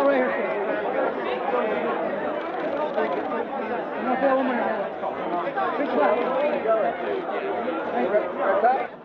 right here, sir. I'm gonna feel one more now. Big clap. Thank you.